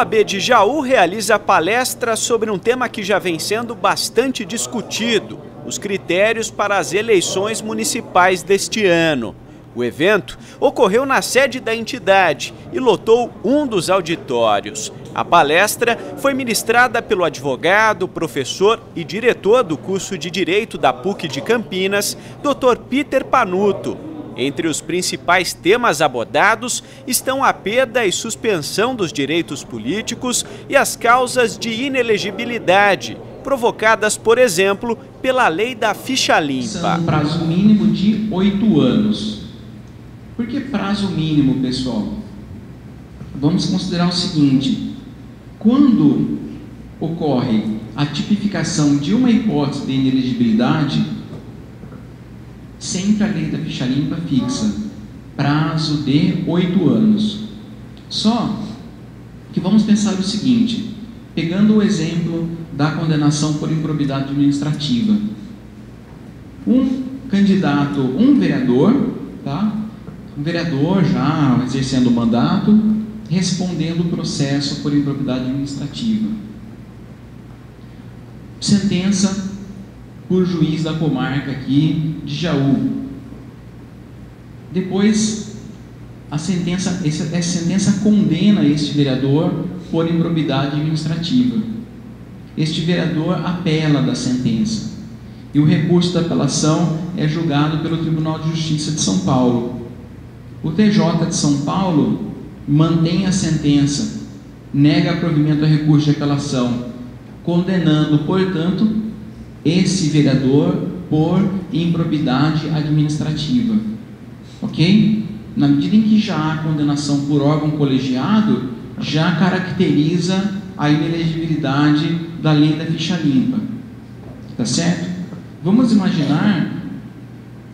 OAB de Jaú realiza palestra sobre um tema que já vem sendo bastante discutido: os critérios para as eleições municipais deste ano. O evento ocorreu na sede da entidade e lotou um dos auditórios. A palestra foi ministrada pelo advogado, professor e diretor do curso de Direito da PUC de Campinas, Dr. Peter Panuto. Entre os principais temas abordados estão a perda e suspensão dos direitos políticos e as causas de inelegibilidade, provocadas, por exemplo, pela lei da ficha limpa. Um prazo mínimo de oito anos. Por que prazo mínimo, pessoal? Vamos considerar o seguinte: quando ocorre a tipificação de uma hipótese de inelegibilidade, sempre a lei da ficha limpa fixa prazo de oito anos. Só que vamos pensar o seguinte, pegando o exemplo da condenação por improbidade administrativa. Um candidato, um vereador, tá? Um vereador já exercendo o mandato, respondendo o processo por improbidade administrativa. Sentença por juiz da comarca aqui de Jaú. Depois, a sentença, essa, sentença condena este vereador por improbidade administrativa. Este vereador apela da sentença e o recurso da apelação é julgado pelo Tribunal de Justiça de São Paulo. O TJ de São Paulo mantém a sentença, nega provimento a recurso de apelação, condenando, portanto, esse vereador por improbidade administrativa. Ok? Na medida em que já há condenação por órgão colegiado, já caracteriza a inelegibilidade da lei da ficha limpa. Tá certo? Vamos imaginar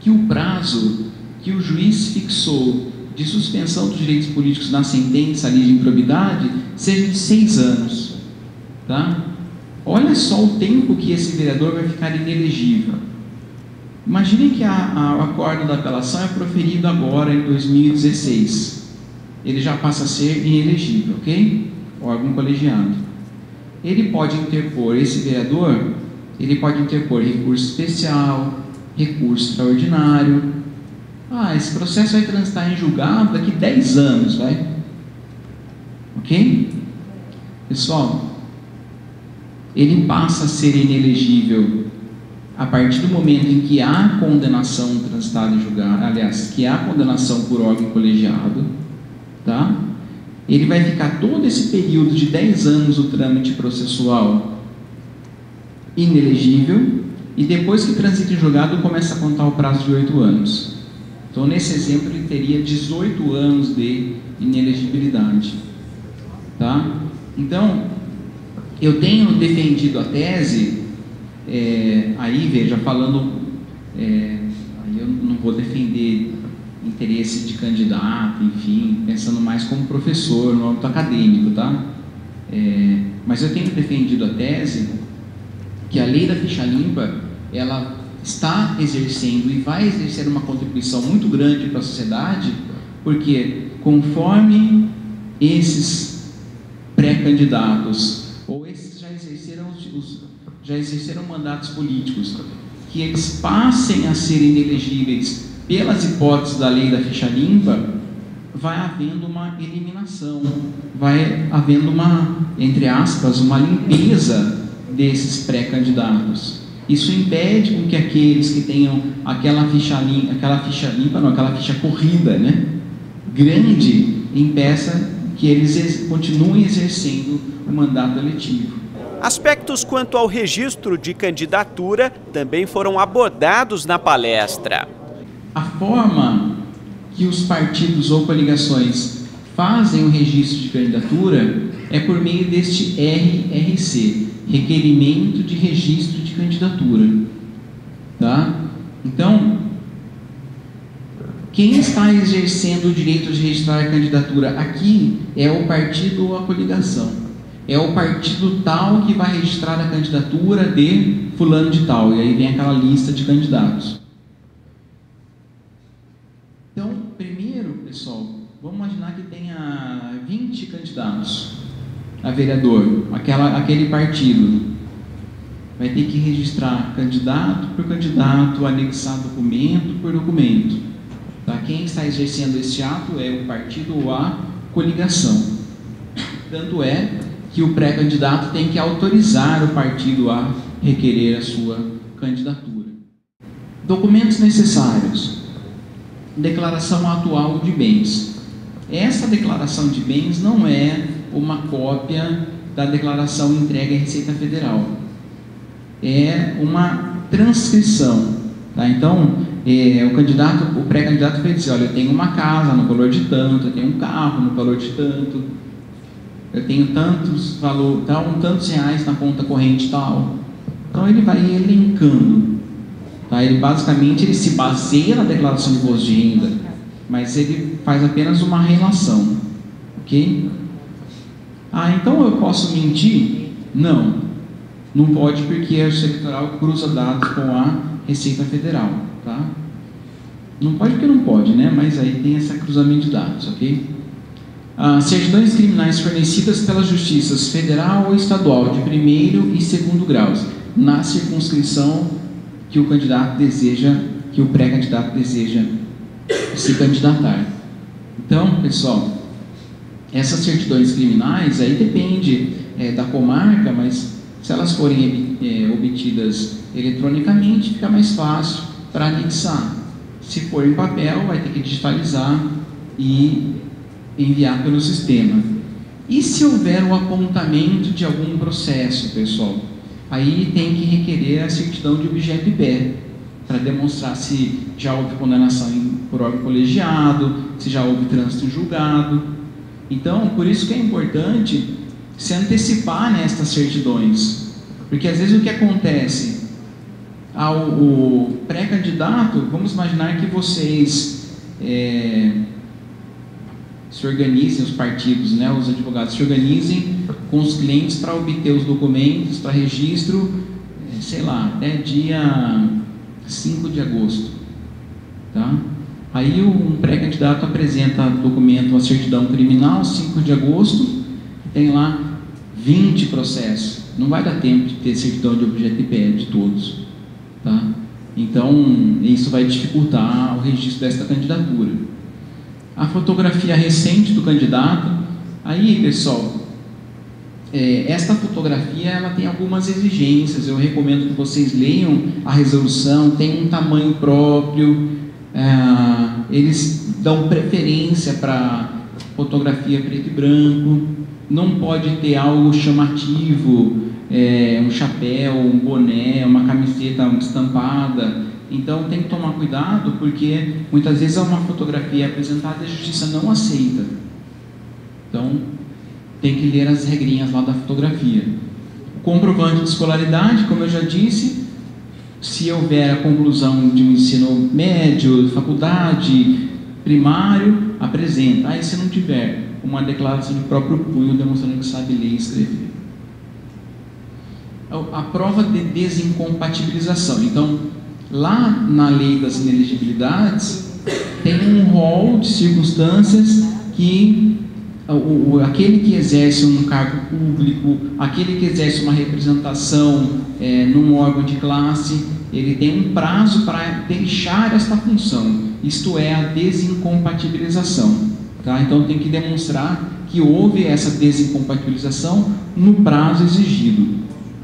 que o prazo que o juiz fixou de suspensão dos direitos políticos na sentença ali de improbidade seja de seis anos. Tá? Olha só o tempo que esse vereador vai ficar inelegível. Imagine que a, a, o acordo da apelação é proferido agora em 2016. Ele já passa a ser inelegível, ok? Órgão colegiado. Ele pode interpor, esse vereador, ele pode interpor recurso especial, recurso extraordinário. Ah, esse processo vai transitar em julgado daqui 10 anos, vai? Ok? Pessoal, ele passa a ser inelegível a partir do momento em que há condenação transitada em julgado, aliás, que há condenação por órgão colegiado, tá? Ele vai ficar todo esse período de 10 anos o trâmite processual inelegível e depois que transita em julgado começa a contar o prazo de 8 anos. Então, nesse exemplo, ele teria 18 anos de inelegibilidade, tá? Então, eu tenho defendido a tese, é, aí veja, falando, é, aí eu não vou defender interesse de candidato, enfim, pensando mais como professor no âmbito acadêmico, tá? É, mas eu tenho defendido a tese que a lei da ficha limpa, ela está exercendo e vai exercer uma contribuição muito grande para a sociedade, porque conforme esses pré-candidatos ou esses já exerceram, os, já exerceram mandatos políticos, que eles passem a ser inelegíveis pelas hipóteses da lei da ficha limpa, vai havendo uma eliminação, vai havendo uma, entre aspas, uma limpeza desses pré-candidatos. Isso impede com que aqueles que tenham aquela ficha limpa, aquela ficha limpa, não, aquela ficha corrida, né, grande, impeça que eles continuem exercendo o mandato eletivo. Aspectos quanto ao registro de candidatura também foram abordados na palestra. A forma que os partidos ou coligações fazem o registro de candidatura é por meio deste RRC, Requerimento de Registro de Candidatura. Tá? Então, quem está exercendo o direito de registrar a candidatura aqui é o partido ou a coligação é o partido tal que vai registrar a candidatura de fulano de tal. E aí vem aquela lista de candidatos. Então, primeiro, pessoal, vamos imaginar que tenha 20 candidatos. a vereador, aquela, aquele partido, vai ter que registrar candidato por candidato, anexar documento por documento. Tá? Quem está exercendo esse ato é o partido ou a coligação. Tanto é que o pré-candidato tem que autorizar o partido a requerer a sua candidatura. Documentos necessários: declaração atual de bens. Essa declaração de bens não é uma cópia da declaração entregue à Receita Federal. É uma transcrição. Tá? Então, é, o candidato, o pré-candidato vai dizer, olha, eu tenho uma casa no valor de tanto, eu tenho um carro no valor de tanto, eu tenho tantos valor, tal, tantos reais na conta corrente tal. Então ele vai elencando. Tá? Ele basicamente ele se baseia na declaração de imposto de renda, mas ele faz apenas uma relação. Ok? Ah, então eu posso mentir? Não. Não pode porque a Justiça Eleitoral cruza dados com a Receita Federal. Tá? Não pode porque não pode, né? Mas aí tem esse cruzamento de dados, ok? Ah, certidões criminais fornecidas pelas justiças federal ou estadual de primeiro e segundo graus, na circunscrição que o candidato deseja, que o pré-candidato deseja se candidatar. Então, pessoal, essas certidões criminais aí depende é, da comarca, mas se elas forem é, obtidas eletronicamente, fica mais fácil para anexar. Se for em papel, vai ter que digitalizar e enviar pelo sistema. E se houver o apontamento de algum processo, pessoal? Aí tem que requerer a certidão de objeto de pé, para demonstrar se já houve condenação por órgão colegiado, se já houve trânsito julgado. Então, por isso que é importante se antecipar nestas certidões. Porque às vezes o que acontece? Ao pré-candidato, vamos imaginar que vocês é, se organizem, os partidos, né, os advogados se organizem com os clientes para obter os documentos, para registro, é, sei lá, até dia 5 de agosto. Tá? Aí um pré-candidato apresenta documento, uma certidão criminal, 5 de agosto, tem lá 20 processos. Não vai dar tempo de ter certidão de objeto de pé de todos. Tá? Então, isso vai dificultar o registro desta candidatura. A fotografia recente do candidato. Aí, pessoal, é, esta fotografia ela tem algumas exigências. Eu recomendo que vocês leiam a resolução. Tem um tamanho próprio. É, eles dão preferência para fotografia preto e branco. Não pode ter algo chamativo, é, um chapéu, um boné, uma camiseta estampada. Então tem que tomar cuidado porque muitas vezes é uma fotografia apresentada e a justiça não aceita. Então tem que ler as regrinhas lá da fotografia. Comprovante de escolaridade, como eu já disse, se houver a conclusão de um ensino médio, faculdade, primário, apresenta. Aí se não tiver uma declaração de próprio punho demonstrando que sabe ler e escrever. A prova de desincompatibilização. Então, Lá na lei das inelegibilidades, tem um rol de circunstâncias que o, o, aquele que exerce um cargo público, aquele que exerce uma representação é, num órgão de classe, ele tem um prazo para deixar esta função, isto é, a desincompatibilização. Tá? Então tem que demonstrar que houve essa desincompatibilização no prazo exigido.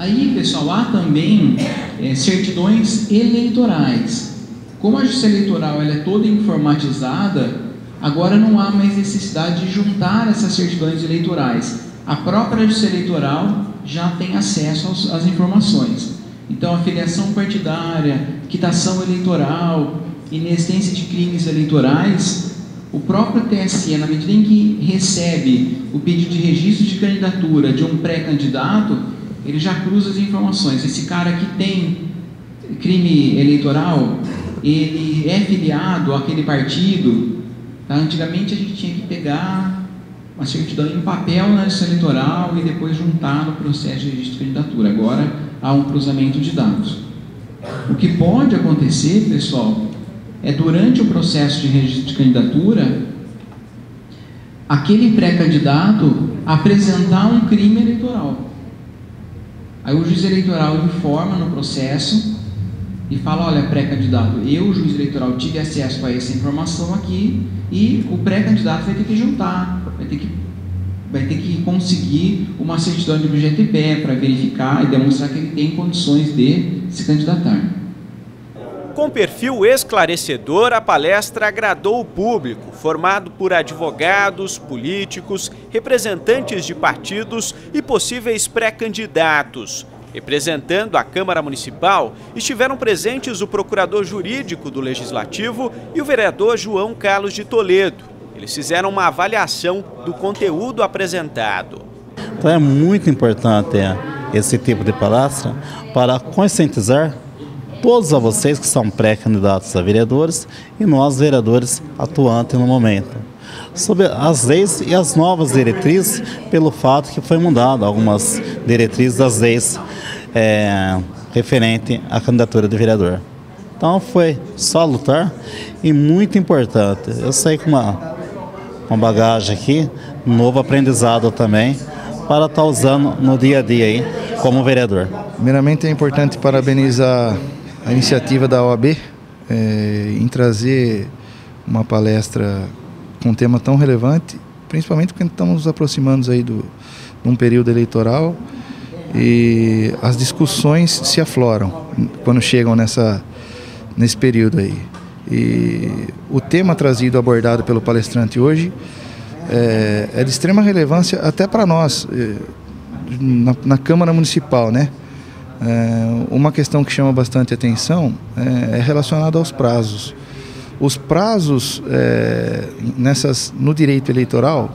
Aí, pessoal, há também é, certidões eleitorais. Como a justiça eleitoral ela é toda informatizada, agora não há mais necessidade de juntar essas certidões eleitorais. A própria justiça eleitoral já tem acesso aos, às informações. Então, a filiação partidária, quitação eleitoral, inexistência de crimes eleitorais, o próprio TSE, na medida em que recebe o pedido de registro de candidatura de um pré-candidato, ele já cruza as informações. Esse cara que tem crime eleitoral, ele é filiado àquele partido. Tá? Antigamente a gente tinha que pegar uma certidão em papel na lista eleitoral e depois juntar no processo de registro de candidatura. Agora há um cruzamento de dados. O que pode acontecer, pessoal, é durante o processo de registro de candidatura aquele pré-candidato apresentar um crime eleitoral. Aí o juiz eleitoral informa no processo e fala: olha, pré-candidato, eu, juiz eleitoral, tive acesso a essa informação aqui e o pré-candidato vai ter que juntar, vai ter que, vai ter que conseguir uma certidão de objeto para verificar e demonstrar que ele tem condições de se candidatar. Com perfil esclarecedor, a palestra agradou o público, formado por advogados, políticos, representantes de partidos e possíveis pré-candidatos. Representando a Câmara Municipal, estiveram presentes o procurador jurídico do Legislativo e o vereador João Carlos de Toledo. Eles fizeram uma avaliação do conteúdo apresentado. Então é muito importante esse tipo de palestra para conscientizar todos a vocês que são pré-candidatos a vereadores e nós, vereadores, atuantes no momento. Sobre as leis e as novas diretrizes, pelo fato que foi mudado algumas diretrizes das leis é, referente à candidatura de vereador. Então foi só lutar e muito importante. Eu sei que uma, uma bagagem aqui, um novo aprendizado também, para estar tá usando no dia a dia aí como vereador. Primeiramente é importante parabenizar a iniciativa da OAB é, em trazer uma palestra com um tema tão relevante, principalmente porque estamos nos aproximando aí do, de um período eleitoral e as discussões se afloram quando chegam nessa, nesse período aí. E o tema trazido, abordado pelo palestrante hoje, é, é de extrema relevância até para nós, é, na, na Câmara Municipal, né? É, uma questão que chama bastante atenção é, é relacionada aos prazos. Os prazos é, nessas, no direito eleitoral,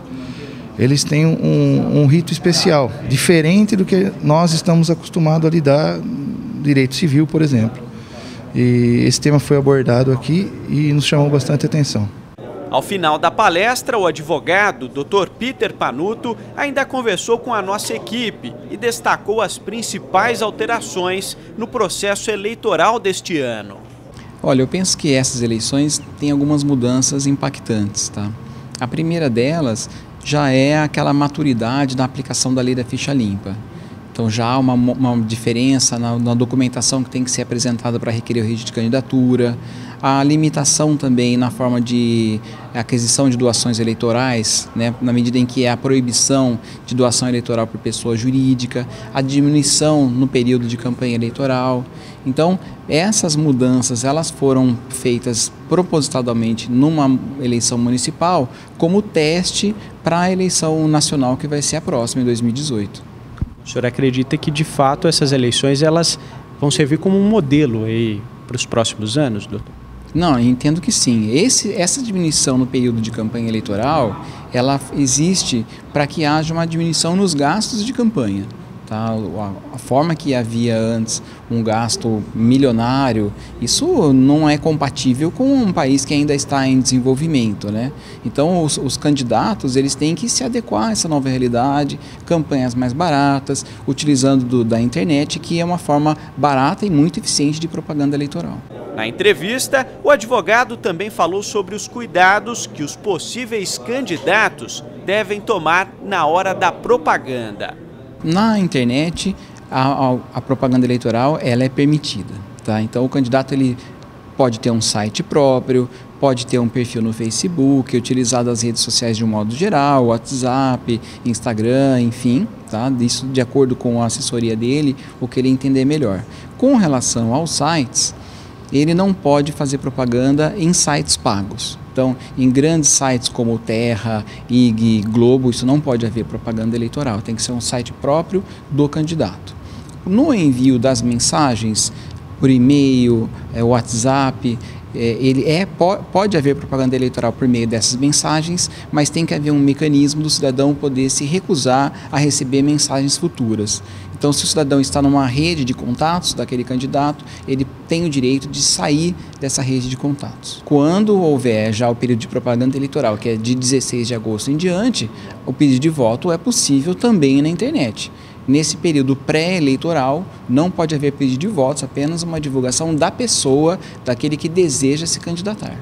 eles têm um, um, rito especial, diferente do que nós estamos acostumados a lidar no direito civil, por exemplo. E esse tema foi abordado aqui e nos chamou bastante atenção. Ao final da palestra, o advogado Dr. Peter Panuto ainda conversou com a nossa equipe e destacou as principais alterações no processo eleitoral deste ano. Olha, eu penso que essas eleições têm algumas mudanças impactantes, tá? A primeira delas já é aquela maturidade na aplicação da lei da ficha limpa. Então já há uma, uma diferença na, na, documentação que tem que ser apresentada para requerer o registro de candidatura, a limitação também na forma de aquisição de doações eleitorais, né, na medida em que é a proibição de doação eleitoral por pessoa jurídica, a diminuição no período de campanha eleitoral. Então, essas mudanças elas foram feitas propositadamente numa eleição municipal como teste para a eleição nacional que vai ser a próxima em 2018. O senhor acredita que de fato essas eleições elas vão servir como um modelo aí para os próximos anos, doutor? Não, entendo que sim. Esse, essa diminuição no período de campanha eleitoral, ela existe para que haja uma diminuição nos gastos de campanha. Tá? A, a, forma que havia antes um gasto milionário, isso não é compatível com um país que ainda está em desenvolvimento. Né? Então, os, os candidatos eles têm que se adequar a essa nova realidade, campanhas mais baratas, utilizando do, da internet, que é uma forma barata e muito eficiente de propaganda eleitoral. Na entrevista, o advogado também falou sobre os cuidados que os possíveis candidatos devem tomar na hora da propaganda. Na internet, a, a, a, propaganda eleitoral ela é permitida. Tá? Então, o candidato ele pode ter um site próprio, pode ter um perfil no Facebook, utilizar as redes sociais de um modo geral, WhatsApp, Instagram, enfim, tá? Isso de acordo com a assessoria dele, o que ele entender melhor. Com relação aos sites, ele não pode fazer propaganda em sites pagos. Então, em grandes sites como Terra, IG, Globo, isso não pode haver propaganda eleitoral, tem que ser um site próprio do candidato. No envio das mensagens por e-mail, é, WhatsApp, é, ele é pode haver propaganda eleitoral por meio dessas mensagens, mas tem que haver um mecanismo do cidadão poder se recusar a receber mensagens futuras. Então, se o cidadão está numa rede de contatos daquele candidato, ele tem o direito de sair dessa rede de contatos. Quando houver já o período de propaganda eleitoral, que é de 16 de agosto em diante, o pedido de voto é possível também na internet. Nesse período pré-eleitoral, não pode haver pedido de votos, apenas uma divulgação da pessoa, daquele que deseja se candidatar.